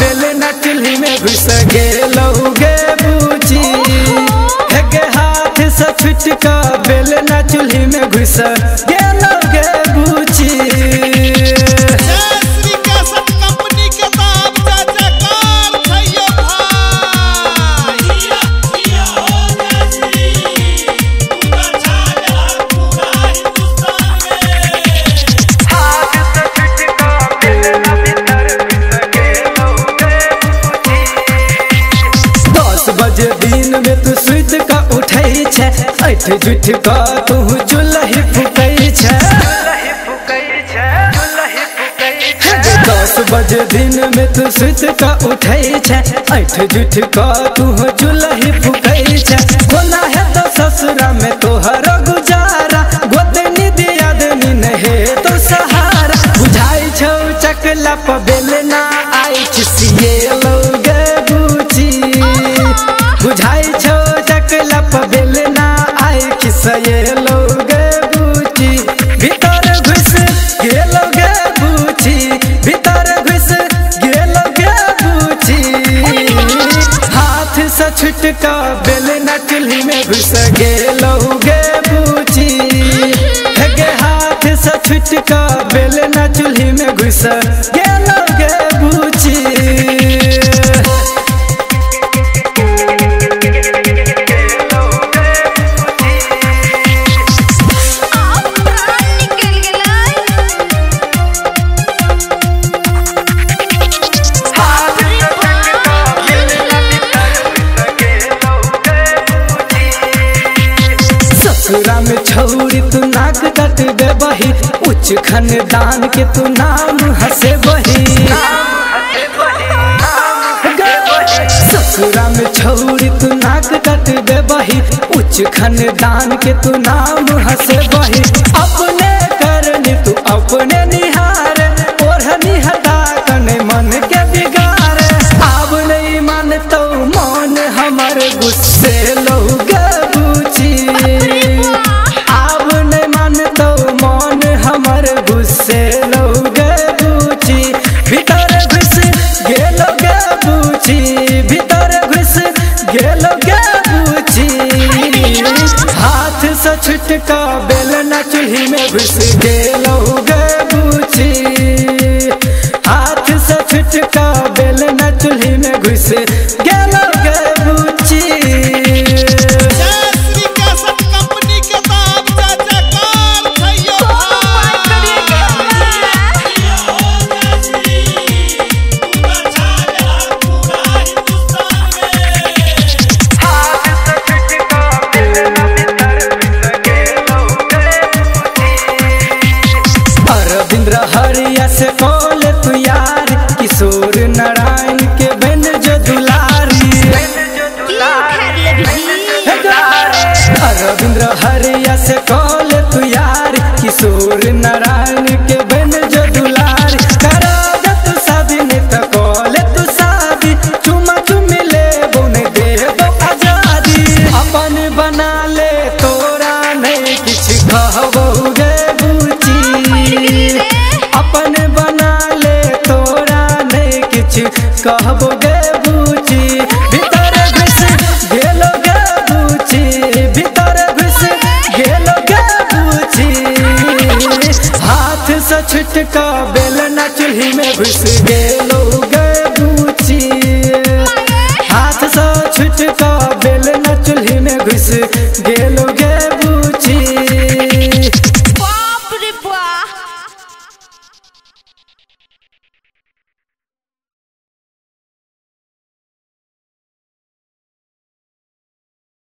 Bell ना चूल्ही में घुस गेलो दस बजे दिन में तू सुत का उठै छै। ऐठ जुठ का तू चुल्ही फुकै छै। दस बजे दिन में तू सुत का उठै छै। ऐठ जुठ का तू चुल्ही फुकै छै। छुटका बेल नकली में घुस गे बूची। गे हाथ से छुटका बेल चूल्ही में घुस ससुरा में छौरी तू नाक कट दे बही। उच्च खानदान के तू नाम हसे बही। ससुरा में छौरी तू नाक कट दे बही। उच्च खानदान के तू नाम हसे बही। अपने करनी तू अपने निहार ओढ़नी हटा कने मन के नहीं मानतो मन हमर गुस्से छुटका बेल नचही में घुस गेलो गे। se किछ कहबो गे बूची भीतर घुस गेलोगे बूची भीतर घुस गेलोगे बूची हाथ से छुटका बेल ना चूल्ही में घुस।